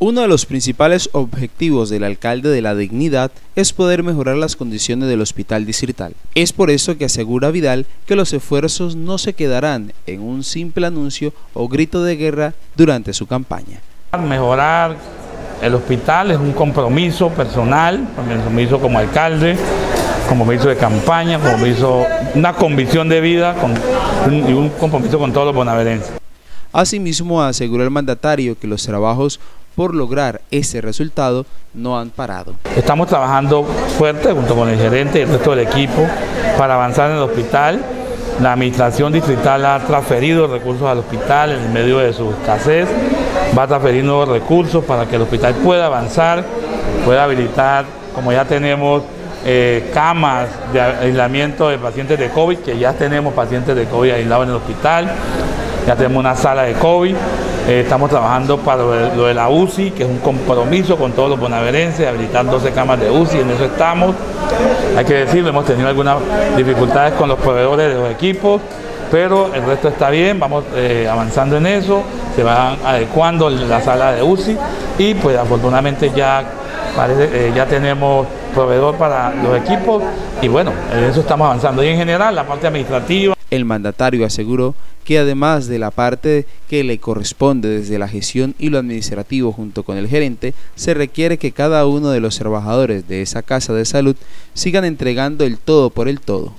Uno de los principales objetivos del alcalde de la dignidad es poder mejorar las condiciones del hospital distrital. Es por eso que asegura Vidal que los esfuerzos no se quedarán en un simple anuncio o grito de guerra durante su campaña. Mejorar el hospital es un compromiso personal, compromiso como alcalde, compromiso de campaña, compromiso, una convicción de vida y un compromiso con todos los bonaverenses. Asimismo, aseguró el mandatario que los trabajos por lograr ese resultado no han parado. Estamos trabajando fuerte junto con el gerente y el resto del equipo para avanzar en el hospital. La administración distrital ha transferido recursos al hospital en medio de su escasez, va a transferir nuevos recursos para que el hospital pueda avanzar, pueda habilitar, como ya tenemos eh, camas de aislamiento de pacientes de COVID, que ya tenemos pacientes de COVID aislados en el hospital, ya tenemos una sala de COVID, eh, estamos trabajando para lo de, la UCI, que es un compromiso con todos los bonaverenses, habilitando 12 camas de UCI, en eso estamos. Hay que decirlo, hemos tenido algunas dificultades con los proveedores de los equipos, pero el resto está bien, vamos eh, avanzando en eso, se van adecuando la sala de UCI y pues afortunadamente ya, eh, ya tenemos proveedor para los equipos y bueno, en eso estamos avanzando. Y en general la parte administrativa. El mandatario aseguró que además de la parte que le corresponde desde la gestión y lo administrativo junto con el gerente, se requiere que cada uno de los trabajadores de esa casa de salud sigan entregando el todo por el todo.